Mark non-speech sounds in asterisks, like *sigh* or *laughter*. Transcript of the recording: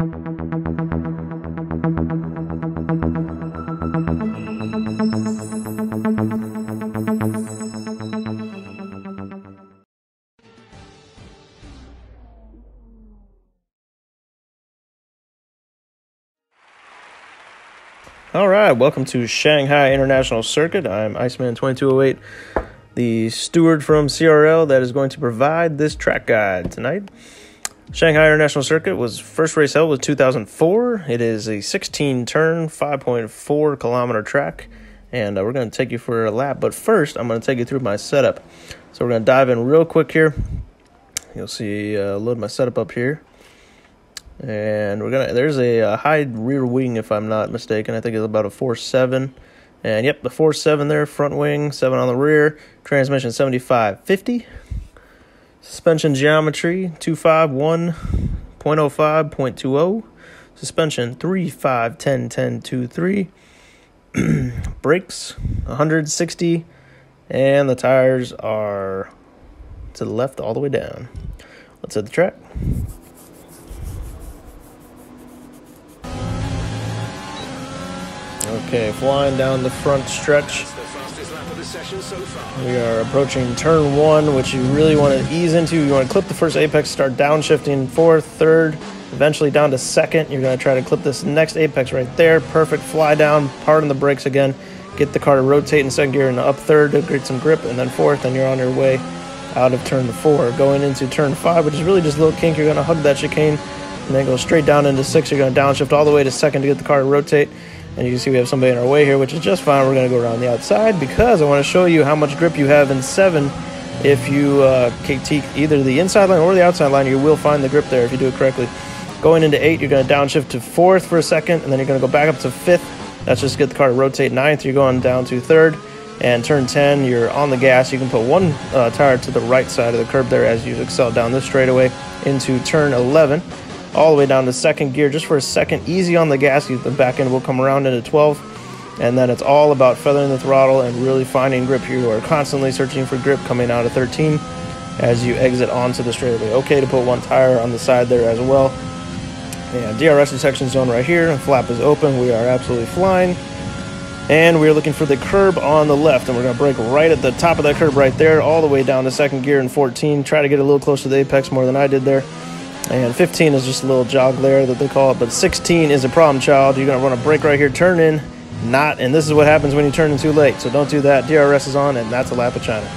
All right, welcome to Shanghai International Circuit. I'm Iceman 2208, the steward from CRL that is going to provide this track guide tonight. Shanghai International Circuit was first race held was 2004. It is a 16 turn, 5.4 kilometer track, and uh, we're going to take you for a lap. But first, I'm going to take you through my setup. So we're going to dive in real quick here. You'll see, uh, load my setup up here and we're gonna there's a, a, high rear wing if i'm not mistaken i think it's about a 4-7 and yep the 4-7 there front wing 7 on the rear transmission 75 50 suspension geometry 251.05.20 suspension 3 5 10 10 2 3 *clears throat* brakes 160 and the tires are to the left all the way down. Let's hit the track. Okay, flying down the front stretch. We are approaching turn one, which you really want to ease into. You want to clip the first apex, start downshifting fourth, third, eventually down to second. You're going to try to clip this next apex right there. Perfect. Fly down, pardon the brakes again. Get the car to rotate in second gear and up third to get some grip, and then fourth, and you're on your way out of turn four. Going into turn five, which is really just a little kink. You're going to hug that chicane and then go straight down into six. You're going to downshift all the way to second to get the car to rotate. And you can see we have somebody in our way here, which is just fine. We're going to go around the outside because I want to show you how much grip you have in 7. If you uh, take either the inside line or the outside line, you will find the grip there if you do it correctly. Going into 8, you're going to downshift to 4th for a second, and then you're going to go back up to 5th. That's just to get the car to rotate. Ninth, you're going down to 3rd. And turn 10, you're on the gas. You can put one uh, tire to the right side of the curb there as you excel down this straightaway into turn 11 all the way down to second gear just for a second. Easy on the gas. The back end will come around into 12. And then it's all about feathering the throttle and really finding grip. Here you are constantly searching for grip coming out of 13 as you exit onto the straightaway. Okay to put one tire on the side there as well. And DRS detection zone right here. Flap is open. We are absolutely flying. And we're looking for the curb on the left. And we're going to brake right at the top of that curb right there, all the way down to second gear in 14. Try to get a little closer to the apex more than I did there. And 15 is just a little jog there that they call it. But 16 is a problem child. You're going to run a brake right here, turn in, not. And this is what happens when you turn in too late. So don't do that. DRS is on, and that's a lap of China.